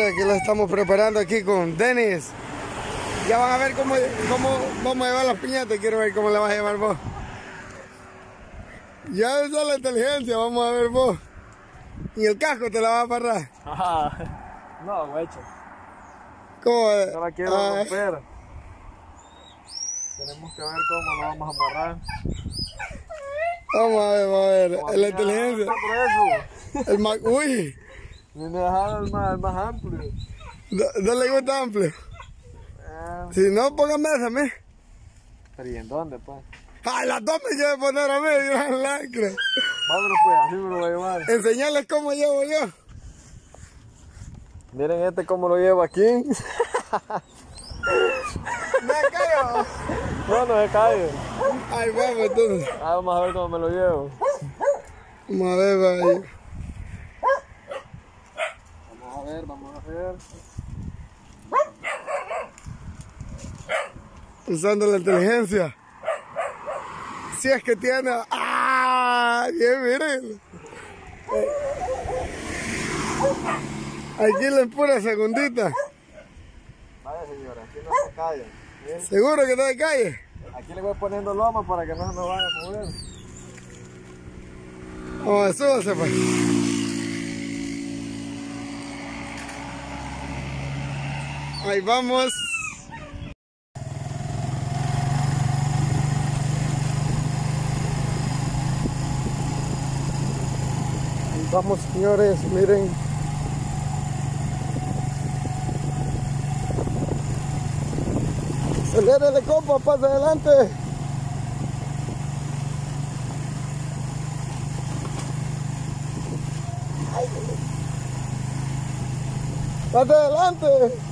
Aquí lo estamos preparando aquí con Denis. Ya van a ver cómo, cómo vamos a llevar las piñatas. Quiero ver cómo le vas a llevar vos. Ya está la inteligencia, vamos a ver vos. Y el casco te la vas a amarrar. no, guacho. ¿Cómo? No la quiero Ah, romper. Tenemos que ver cómo lo vamos a amarrar. Vamos a ver, vamos a ver. Como La inteligencia. Por eso. El ma- Uy, Me dejaron el más, el más amplio. no, le gusta amplio. Eh, Si no, póngame esa, me. pero ¿y en dónde, pues? Ay, las dos me quieren poner a mí, Dios lacra. Vámonos, pues, así me lo voy a llevar. Enseñarles cómo llevo yo. Miren este cómo lo lleva aquí. Me caigo. No, no se cae. Ay, vamos entonces. Ah, vamos a ver cómo me lo llevo. Vamos a ver, vaya. Vamos a ver, vamos a ver. Usando la inteligencia. Si es que tiene. ¡Ah! Bien, miren. Aquí le pura segundita. Vaya, señora, aquí no se. Bien. ¿Seguro que está de calle? Aquí le voy poniendo loma para que no se me vaya a mover. Vamos a súbase, pues. Ahí vamos. Ahí vamos, señores, miren. Acelérale, compa, pasa adelante. Pasa adelante.